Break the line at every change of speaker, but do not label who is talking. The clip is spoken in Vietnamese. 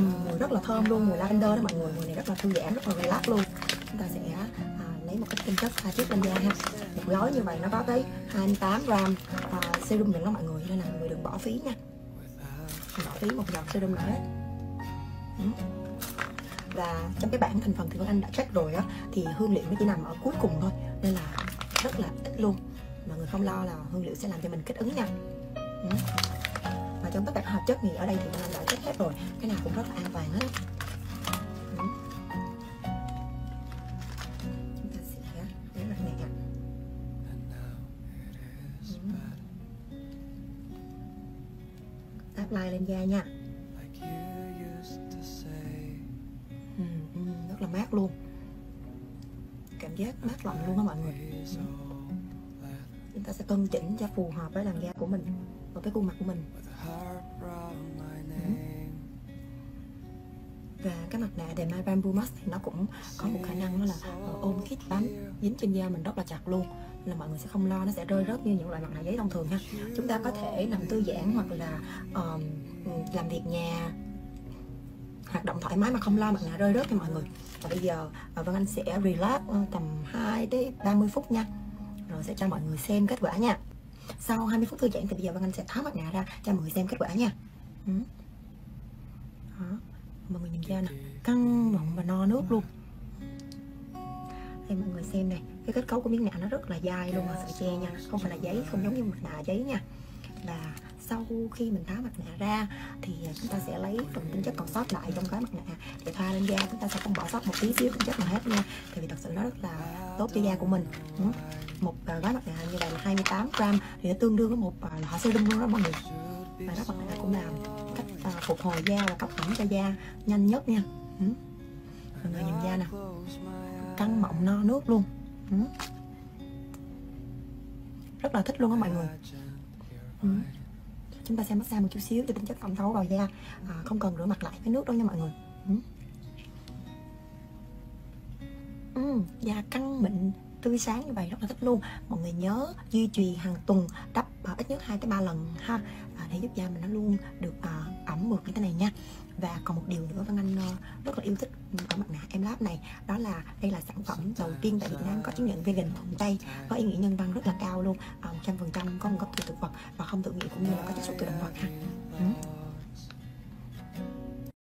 mùi rất là thơm luôn mùi lavender đó mọi người. Mùi này rất là thư giãn rất là relax luôn. Chúng ta sẽ à, lấy một cái tinh chất pha trước lên da ha. Một gói như vậy nó có tới 28 gram à, serum nữa đó mọi người. Nên là mọi người đừng bỏ phí nha. Đừng bỏ phí một giọt serum nữa hết. Ừ. Và trong cái bảng thành phần thì Vân Anh đã check rồi á thì hương liệu nó chỉ nằm ở cuối cùng thôi. Nên là rất là ít luôn. Mọi người không lo là hương liệu sẽ làm cho mình kích ứng nha. Ừ trong tất cả các hợp chất gì ở đây thì mình đã chất hết rồi. Cái nào cũng rất là an toàn hết. Chúng ta mặt apply lên da nha. Ừ, ừ, rất là mát luôn. Cảm giác mát lạnh luôn á mọi người. Ừ. chúng ta sẽ cân chỉnh cho phù hợp với làn da của mình và cái khuôn mặt của mình và cái mặt nạ đèn My Bamboo Mask thì nó cũng có một khả năng đó là uh, ôm khít bám dính trên da mình rất là chặt luôn là mọi người sẽ không lo nó sẽ rơi rớt như những loại mặt nạ giấy thông thường ha. Chúng ta có thể nằm thư giãn hoặc là um, làm việc nhà hoạt động thoải mái mà không lo mặt nạ rơi rớt cho mọi người. Và bây giờ Vân Anh sẽ relax tầm 2 đến 30 phút nha. Rồi sẽ cho mọi người xem kết quả nha sau 20 phút thư giãn thì bây giờ Vân Anh sẽ tháo mặt nạ ra cho mọi người xem kết quả nha. Ừ. Đó. mọi người nhìn da nè. Căng mọng và no nước luôn. Đây, mọi người xem này cái kết cấu của miếng nạ nó rất là dai luôn mà sợi che nha. Không phải là giấy, không giống như mặt nạ giấy nha. Và sau khi mình tháo mặt nạ ra thì à, chúng ta sẽ lấy phần tinh chất còn sót lại trong cái mặt nạ. Để thoa lên da, chúng ta sẽ không bỏ sót một tí xíu tinh chất nào hết nha. Tại vì thật sự nó rất là tốt cho da của mình. Một à, gói mặt nạ như vậy là 28 gram thì nó tương đương với một à, lọ serum luôn đó mọi người. Và đó mặt nạ cũng làm cách phục hồi da và cấp ẩm cho da nhanh nhất nha. Mọi người nhìn da nè. Căng mọng, no nước luôn. Rất là thích luôn á mọi người. Ừ chúng ta sẽ massage một chút xíu cho tính chất thẩm thấu vào da. À, không cần rửa mặt lại với nước đâu nha mọi người. Ừ. Ừ, da căng mịn tươi sáng như vậy rất là thích luôn. Mọi người nhớ duy trì hàng tuần đắp à, ít nhất 2 tới ba lần ha. À, để giúp da mình nó luôn được à, ẩm mượt như thế này nha. Và còn một điều nữa Văn Anh ờ, rất là yêu thích ở mặt nạ em lab này đó là đây là sản phẩm đầu tiên tại Việt Nam có chứng nhận vegan thuận tây có ý nghĩa nhân văn rất là cao luôn. À, một trăm phần trăm có nguồn gốc từ thực vật và không tự nghĩ cũng như là